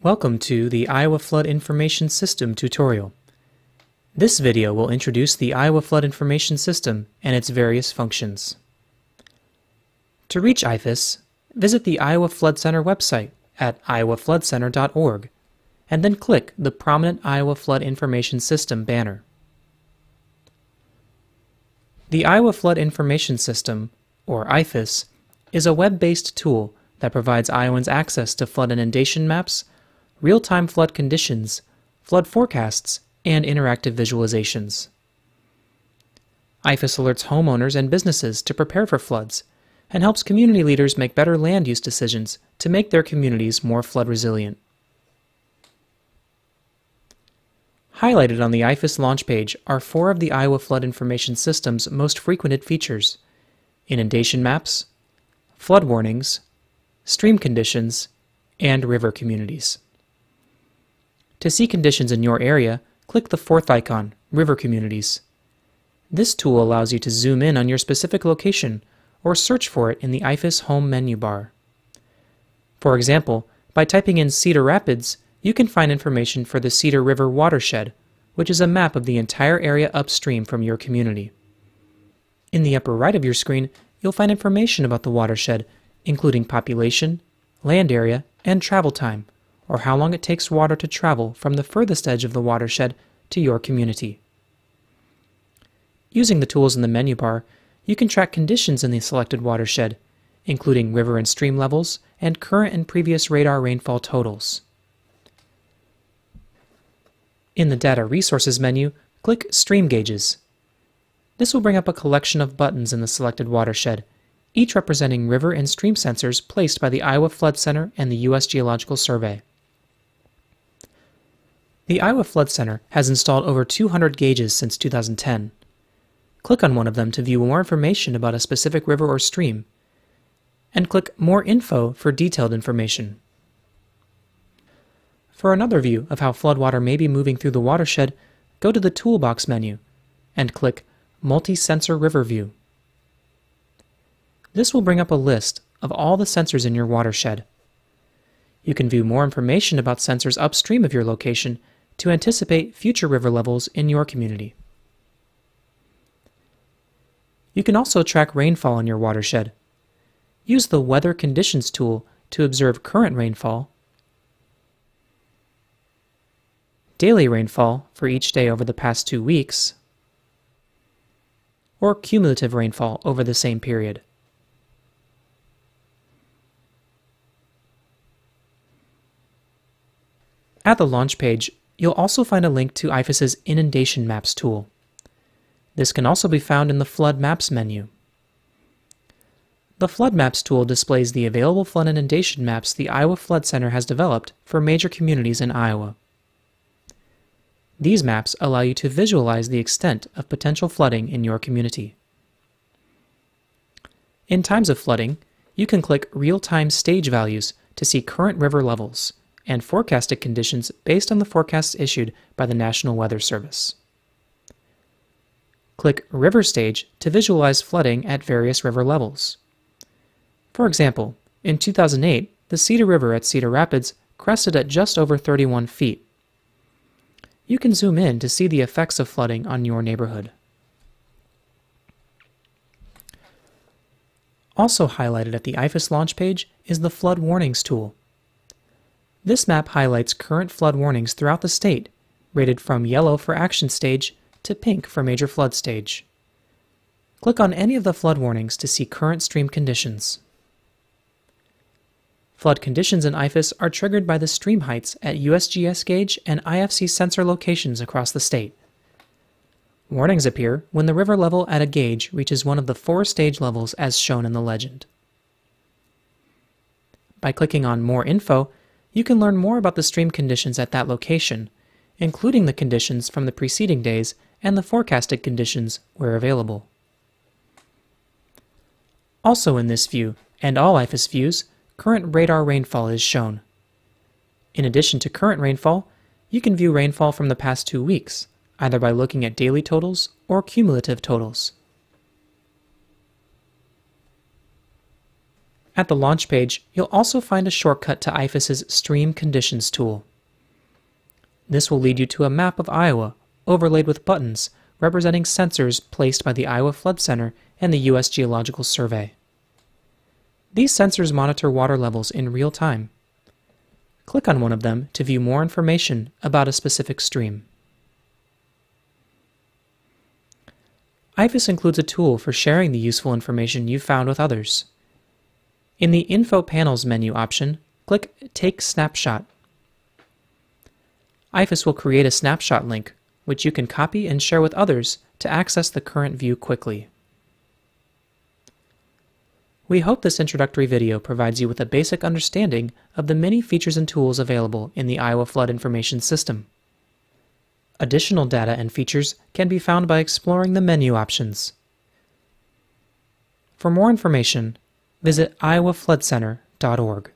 Welcome to the Iowa Flood Information System tutorial. This video will introduce the Iowa Flood Information System and its various functions. To reach IFIS, visit the Iowa Flood Center website at iowafloodcenter.org and then click the prominent Iowa Flood Information System banner. The Iowa Flood Information System, or IFIS, is a web-based tool that provides Iowans access to flood inundation maps, real-time flood conditions, flood forecasts, and interactive visualizations. IFIS alerts homeowners and businesses to prepare for floods and helps community leaders make better land use decisions to make their communities more flood resilient. Highlighted on the IFIS launch page are four of the Iowa Flood Information System's most frequented features inundation maps, flood warnings, stream conditions, and river communities. To see conditions in your area, click the fourth icon, River Communities. This tool allows you to zoom in on your specific location or search for it in the IFIS Home menu bar. For example, by typing in Cedar Rapids, you can find information for the Cedar River watershed, which is a map of the entire area upstream from your community. In the upper right of your screen, you'll find information about the watershed, including population, land area, and travel time, or how long it takes water to travel from the furthest edge of the watershed to your community. Using the tools in the menu bar, you can track conditions in the selected watershed, including river and stream levels and current and previous radar rainfall totals. In the Data Resources menu, click Stream Gauges. This will bring up a collection of buttons in the selected watershed, each representing river and stream sensors placed by the Iowa Flood Center and the U.S. Geological Survey. The Iowa Flood Center has installed over 200 gauges since 2010. Click on one of them to view more information about a specific river or stream, and click More Info for detailed information. For another view of how floodwater may be moving through the watershed, go to the Toolbox menu and click Multi-Sensor River View. This will bring up a list of all the sensors in your watershed. You can view more information about sensors upstream of your location to anticipate future river levels in your community. You can also track rainfall in your watershed. Use the Weather Conditions tool to observe current rainfall, daily rainfall for each day over the past two weeks, or cumulative rainfall over the same period. At the launch page, you'll also find a link to IFIS's Inundation Maps tool. This can also be found in the Flood Maps menu. The Flood Maps tool displays the available flood inundation maps the Iowa Flood Center has developed for major communities in Iowa. These maps allow you to visualize the extent of potential flooding in your community. In times of flooding, you can click Real-Time Stage Values to see current river levels and forecasted conditions based on the forecasts issued by the National Weather Service. Click River Stage to visualize flooding at various river levels. For example, in 2008, the Cedar River at Cedar Rapids crested at just over 31 feet. You can zoom in to see the effects of flooding on your neighborhood. Also highlighted at the IFIS launch page is the Flood Warnings tool. This map highlights current flood warnings throughout the state, rated from yellow for action stage to pink for major flood stage. Click on any of the flood warnings to see current stream conditions. Flood conditions in IFIS are triggered by the stream heights at USGS gauge and IFC sensor locations across the state. Warnings appear when the river level at a gauge reaches one of the four stage levels as shown in the legend. By clicking on More Info, you can learn more about the stream conditions at that location, including the conditions from the preceding days and the forecasted conditions where available. Also in this view, and all IFIS views, current radar rainfall is shown. In addition to current rainfall, you can view rainfall from the past two weeks, either by looking at daily totals or cumulative totals. At the launch page, you'll also find a shortcut to IFIS's Stream Conditions tool. This will lead you to a map of Iowa overlaid with buttons representing sensors placed by the Iowa Flood Center and the U.S. Geological Survey. These sensors monitor water levels in real time. Click on one of them to view more information about a specific stream. IFIS includes a tool for sharing the useful information you've found with others. In the Info Panels menu option, click Take Snapshot. IFIS will create a snapshot link, which you can copy and share with others to access the current view quickly. We hope this introductory video provides you with a basic understanding of the many features and tools available in the Iowa Flood Information System. Additional data and features can be found by exploring the menu options. For more information, visit iowafloodcenter.org.